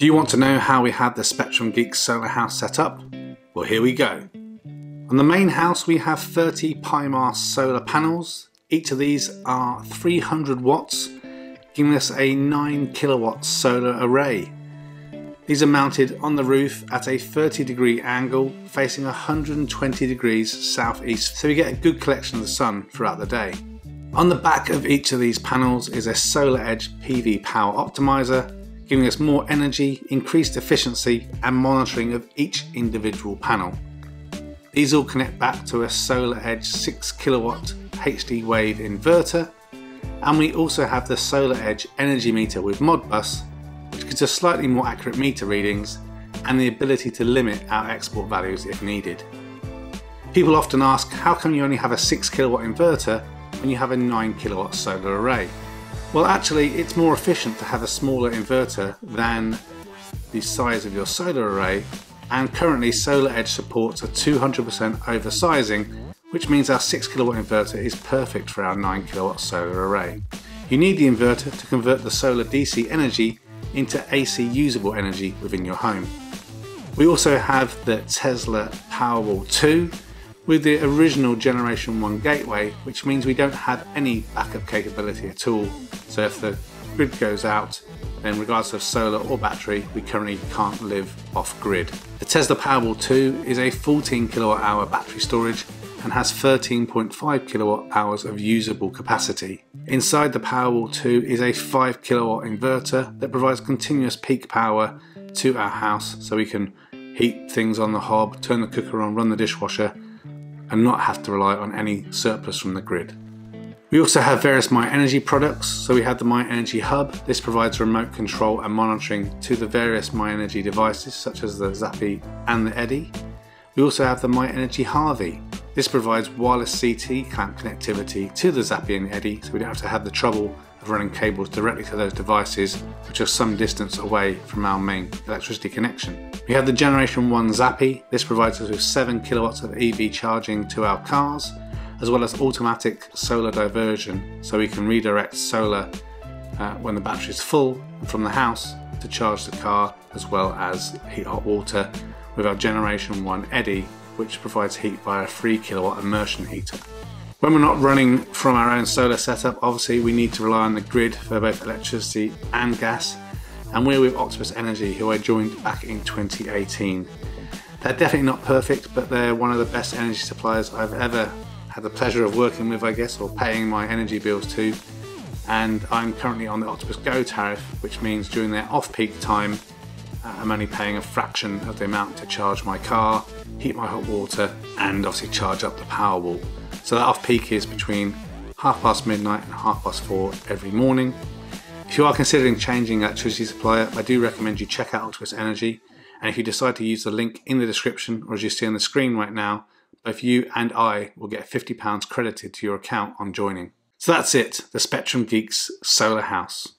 Do you want to know how we had the Spectrum Geeks solar house set up? Well, here we go. On the main house, we have 30 Peimar solar panels. Each of these are 300 watts, giving us a 9 kilowatt solar array. These are mounted on the roof at a 30 degree angle facing 120 degrees southeast so we get a good collection of the sun throughout the day. On the back of each of these panels is a Solar Edge PV power optimizer giving us more energy, increased efficiency and monitoring of each individual panel. These all connect back to a Solar Edge 6 kilowatt HD wave inverter and we also have the Solar Edge energy meter with Modbus which gives us slightly more accurate meter readings and the ability to limit our export values if needed. People often ask how come you only have a 6 kilowatt inverter when you have a 9 kilowatt solar array? Well actually it's more efficient to have a smaller inverter than the size of your solar array and currently Solar Edge supports a 200% oversizing which means our 6 kilowatt inverter is perfect for our 9 kilowatt solar array. You need the inverter to convert the solar DC energy into AC usable energy within your home. We also have the Tesla Powerwall 2 with the original Generation 1 gateway, which means we don't have any backup capability at all. So if the grid goes out, then regardless of solar or battery, we currently can't live off grid. The Tesla Powerwall 2 is a 14 kilowatt hour battery storage and has 13.5 kilowatt hours of usable capacity. Inside the Powerwall 2 is a 5 kilowatt inverter that provides continuous peak power to our house so we can heat things on the hob, turn the cooker on, run the dishwasher and not have to rely on any surplus from the grid. We also have various myenergi products. So we have the myenergi Hub. This provides remote control and monitoring to the various myenergi devices such as the Zappi and the Eddi. We also have the My Energy Harvi. This provides wireless CT clamp connectivity to the Zappi and Eddi, so we don't have to have the trouble of running cables directly to those devices which are some distance away from our main electricity connection. We have the Generation 1 Zappi. This provides us with 7 kilowatts of EV charging to our cars as well as automatic solar diversion so we can redirect solar uh, when the battery is full from the house to charge the car as well as heat hot water with our Generation 1 Eddi, which provides heat via a 3 kilowatt immersion heater. When we're not running from our own solar setup obviously we need to rely on the grid for both electricity and gas and we're with Octopus Energy who I joined back in 2018. They're definitely not perfect but they're one of the best energy suppliers I've ever had the pleasure of working with, I guess, or paying my energy bills to. And I'm currently on the Octopus Go tariff, which means during their off-peak time, uh, I'm only paying a fraction of the amount to charge my car, heat my hot water, and obviously charge up the Powerwall. So that off-peak is between half past midnight and half past four every morning. If you are considering changing electricity supplier, I do recommend you check out Octopus Energy. And if you decide to use the link in the description, or as you see on the screen right now, both you and I will get £50 credited to your account on joining. So that's it, the Spectrum Geeks Solar House.